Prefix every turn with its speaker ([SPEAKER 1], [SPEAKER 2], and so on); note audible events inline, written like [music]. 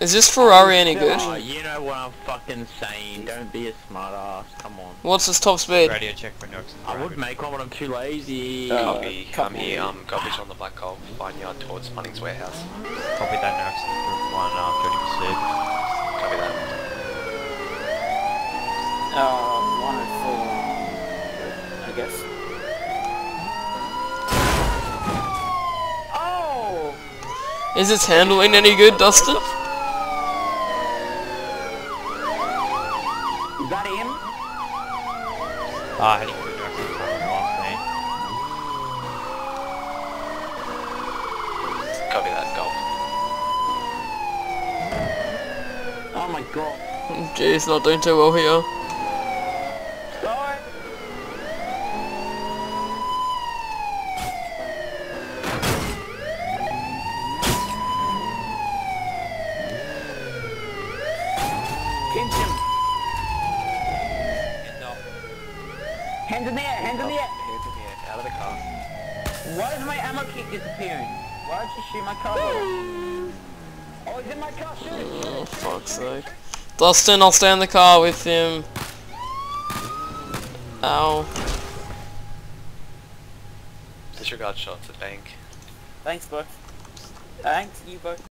[SPEAKER 1] Is this Ferrari any good?
[SPEAKER 2] Oh, you know what I'm fucking saying. Don't be a smart ass. Come on.
[SPEAKER 1] What's its top speed?
[SPEAKER 3] Radio check for Nox
[SPEAKER 2] I would make one, but I'm too lazy.
[SPEAKER 4] Uh,
[SPEAKER 5] Copy, I'm
[SPEAKER 4] couple-
[SPEAKER 5] here, um, garbage on the Black Hole, Vineyard towards Bunnings Warehouse.
[SPEAKER 3] Copy that Nox and Group 1, um, 30%.
[SPEAKER 5] Copy that.
[SPEAKER 4] Uh, 104, I guess.
[SPEAKER 2] Oh!
[SPEAKER 1] Is its handling any good, Dustin?
[SPEAKER 2] Is that him?
[SPEAKER 3] Ah, heading for Nox and Dragon.
[SPEAKER 5] Copy that, Golf.
[SPEAKER 2] Oh my god.
[SPEAKER 1] Jeez, not doing too well here.
[SPEAKER 4] Pinch him.
[SPEAKER 2] Hands in the air, hands in the oh, air.
[SPEAKER 5] Hands in the air, out of the car.
[SPEAKER 2] Why is my ammo keep disappearing? Why did you shoot my car? [laughs] oh, he's in my car. Shoot it, shoot
[SPEAKER 1] Oh,
[SPEAKER 2] it.
[SPEAKER 1] fuck's sake. Dustin, I'll stay in the car with him. Ow.
[SPEAKER 5] Disregard shots at bank.
[SPEAKER 4] Thanks, both. Thanks, you both.